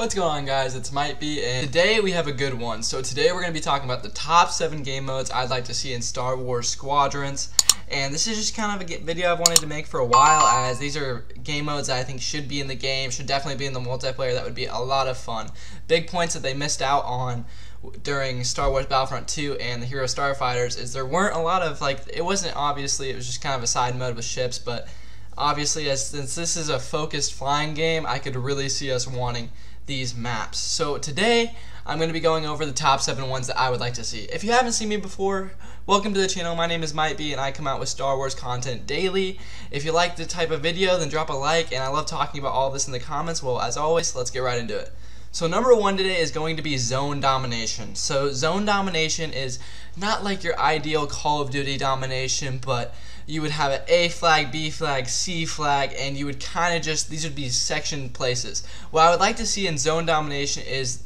What's going on guys, it's Maitbie, and today we have a good one. So today we're going to be talking about the top 7 game modes I'd like to see in Star Wars Squadrons. And this is just kind of a video I've wanted to make for a while, as these are game modes that I think should be in the game, should definitely be in the multiplayer, that would be a lot of fun. Big points that they missed out on during Star Wars Battlefront 2 and the Hero Starfighters is there weren't a lot of, like, it wasn't obviously, it was just kind of a side mode with ships, but obviously as since this is a focused flying game, I could really see us wanting these maps. So today, I'm going to be going over the top 7 ones that I would like to see. If you haven't seen me before, welcome to the channel. My name is Maitbie, and I come out with Star Wars content daily. If you like the type of video, then drop a like, and I love talking about all this in the comments. Well, as always, let's get right into it. So number one today is going to be zone domination. So zone domination is not like your ideal Call of Duty domination, but you would have an A flag, B flag, C flag, and you would kind of just, these would be section places. What I would like to see in zone domination is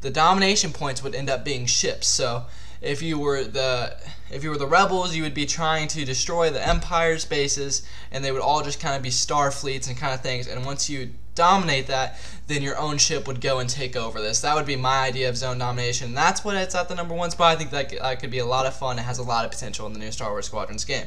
the domination points would end up being ships. So if you were the if you were the rebels, you would be trying to destroy the empire's bases, and they would all just kind of be star fleets and kind of things. And once you dominate that, then your own ship would go and take over this. That would be my idea of zone domination. That's what it's at the number one spot. I think that, that could be a lot of fun. It has a lot of potential in the new Star Wars Squadrons game.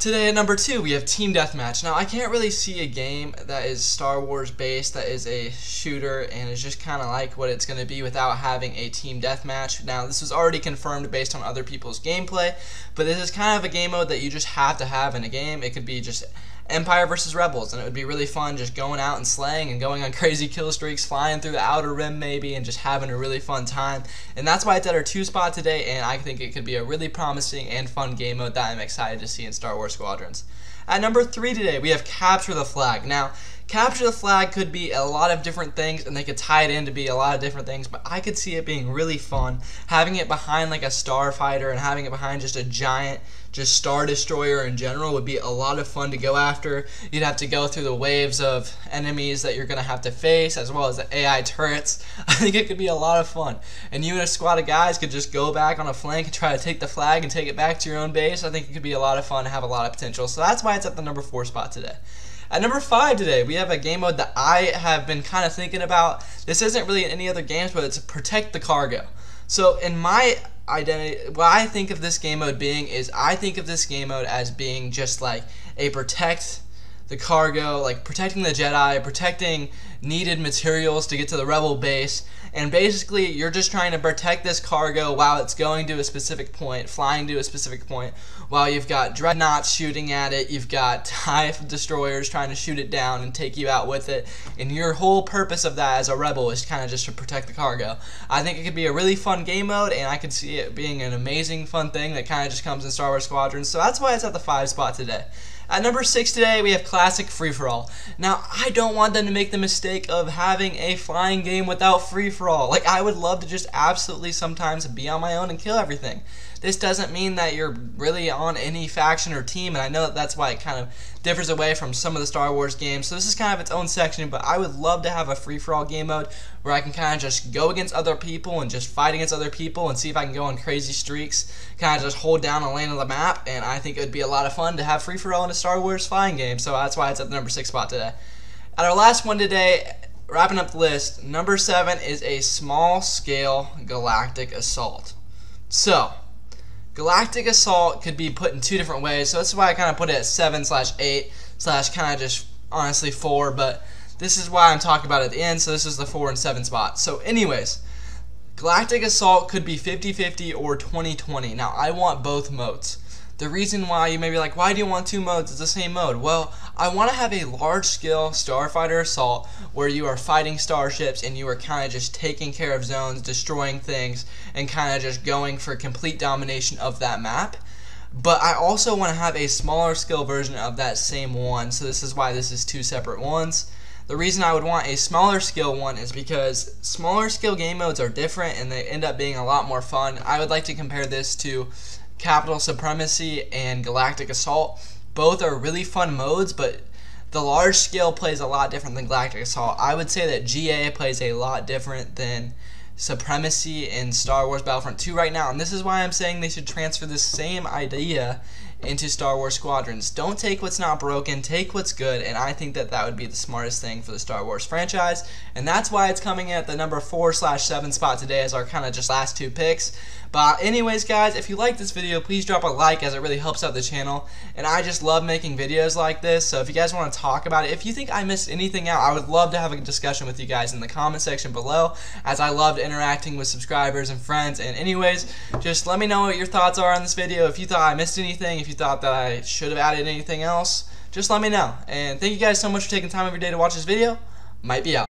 Today at number two, we have Team Deathmatch. Now, I can't really see a game that is Star Wars based, that is a shooter, and is just kind of like what it's going to be without having a Team Deathmatch. Now, this was already confirmed based on other people's gameplay, but this is kind of a game mode that you just have to have in a game. It could be just Empire versus Rebels, and it would be really fun just going out and slaying and going on crazy kill streaks, flying through the outer rim maybe, and just having a really fun time. And that's why it's at our two spot today, and I think it could be a really promising and fun game mode that I'm excited to see in Star Wars Squadrons. At number three today, we have Capture the Flag. Now, Capture the Flag could be a lot of different things, and they could tie it in to be a lot of different things, but I could see it being really fun. Having it behind like a starfighter and having it behind just a giant, just Star Destroyer in general would be a lot of fun to go after. You'd have to go through the waves of enemies that you're going to have to face, as well as the AI turrets. I think it could be a lot of fun. And you and a squad of guys could just go back on a flank and try to take the flag and take it back to your own base. I think it could be a lot of fun and have a lot of potential. So that's why it's at the number four spot today. At number five today, we have a game mode that I have been kind of thinking about. This isn't really in any other games, but it's Protect the Cargo. So in my identity, what I think of this game mode being is I think of this game mode as being just like a protect the cargo, like protecting the Jedi, protecting needed materials to get to the rebel base, and basically you're just trying to protect this cargo while it's going to a specific point, flying to a specific point, while you've got dreadnoughts shooting at it, you've got TIE destroyers trying to shoot it down and take you out with it, and your whole purpose of that as a rebel is kind of just to protect the cargo. I think it could be a really fun game mode, and I could see it being an amazing fun thing that kind of just comes in Star Wars Squadrons, so that's why it's at the 5 spot today. At number six today, we have Classic Free For All. Now, I don't want them to make the mistake of having a flying game without free for all. Like, I would love to just absolutely sometimes be on my own and kill everything. This doesn't mean that you're really on any faction or team, and I know that that's why it kind of differs away from some of the Star Wars games. So this is kind of its own section, but I would love to have a free-for-all game mode where I can kind of just go against other people and just fight against other people and see if I can go on crazy streaks, kind of just hold down a lane of the map, and I think it would be a lot of fun to have free-for-all in a Star Wars flying game, so that's why it's at the number 6 spot today. At our last one today, wrapping up the list, number 7 is a small-scale galactic assault. So, Galactic Assault could be put in two different ways, so that's why I kind of put it at 7 slash 8 slash kind of just honestly 4, but this is why I'm talking about at the end, so this is the 4 and 7 spot. So anyways, Galactic Assault could be 50-50 or 20-20. Now, I want both modes. The reason why you may be like, why do you want two modes? It's the same mode. Well, I want to have a large scale starfighter assault where you are fighting starships and you are kind of just taking care of zones, destroying things, and kind of just going for complete domination of that map. But I also want to have a smaller scale version of that same one, so this is why this is two separate ones. The reason I would want a smaller scale one is because smaller scale game modes are different and they end up being a lot more fun. I would like to compare this to Capital Supremacy and Galactic Assault. Both are really fun modes, but the large scale plays a lot different than Galactic Assault. I would say that GA plays a lot different than Supremacy in Star Wars Battlefront 2 right now, and this is why I'm saying they should transfer this same idea into Star Wars Squadrons. Don't take what's not broken, take what's good, and I think that that would be the smartest thing for the Star Wars franchise, and that's why it's coming in at the number 4 slash 7 spot today as our kind of just last two picks. But anyways, guys, if you like this video, please drop a like as it really helps out the channel. And I just love making videos like this, so if you guys want to talk about it, if you think I missed anything out, I would love to have a discussion with you guys in the comment section below, as I loved interacting with subscribers and friends. And anyways, just let me know what your thoughts are on this video. If you thought I missed anything, if you thought that I should have added anything else, just let me know. And thank you guys so much for taking time your day to watch this video. Maitbie out.